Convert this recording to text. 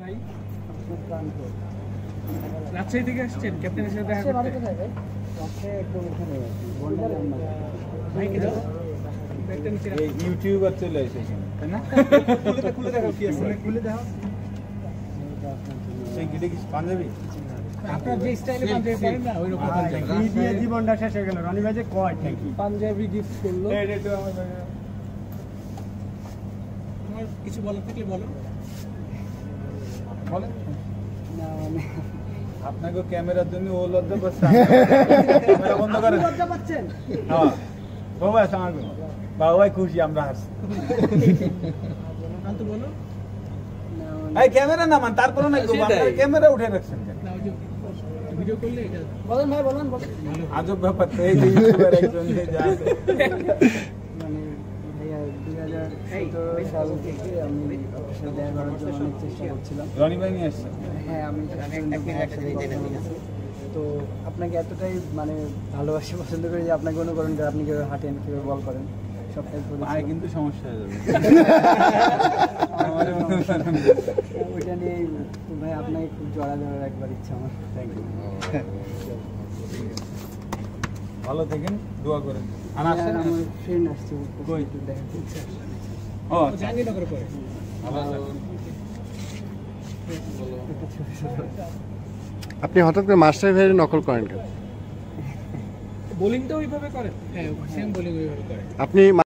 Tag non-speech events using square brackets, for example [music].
ভাই? রাজশাহী থেকে আসছেন? ক্যাপ্টেনের সাথে দেখা করতে? ভাই। কি ইউটিউবার চলে এসেছে তাই না? খুলে খুলে দেখো কি আছে। খুলে দেখো সেই গিটে কি পাঞ্জাবি? আপনার যে স্টাইলে পাঞ্জাবি পরেন না ওই রকম পাঞ্জাবি। এই জীবনটা শেষ হয়ে গেল। রনি ভাই যে কয় পাঞ্জাবি গিফট করল। এটা তো আমার কিছু বলার থাকলে বলো। বলেন। না মানে আপনাকে ক্যামেরার জন্য ও লজ্জা করছে ক্যামেরা বন্ধ করেন। লজ্জা পাচ্ছেন? হ্যাঁ বাবা আলাইকুম। ভাই খুশি আমরা শান্ত বলো। মানে এই ক্যামেরা নামান তারপরে না। ক্যামেরা উঠে রাখছেন বলেন ভাই বলেন বলেন। আজব ব্যাপার এই যে একজন যে যা [laughs] রনি ভাই নিয়ে আসছে হ্যাঁ আমি। তো আপনাকে এতটাই মানে ভালোবাসি পছন্দ করি যে আপনাকে অনুকরণ করে আপনি কীভাবে হাঁটেন কীভাবে বল করেন সবটাই পায়ে কিন্তু সমস্যা হয়ে যাবে। [laughs] ওইটা নিয়ে ভাই আপনাকে খুব জড়া দেওয়ার একবার ইচ্ছা আমার। থ্যাংক ইউ ভালো থাকেন দোয়া করেন। আর আসেন আমার ফ্রেন্ড আসছে কই? একটু দেখাতে ইচ্ছা ও করে জাহাঙ্গীরনগরে পড়ে ভালো থাকেন। একটা ছবি ছবি আপনি হঠাৎ করে মাস্টার ভাইয়ের নকল করেন কেন? বোলিংটা ওইভাবে করেন। হ্যাঁ সেম বোলিং ওইভাবে করে আপনি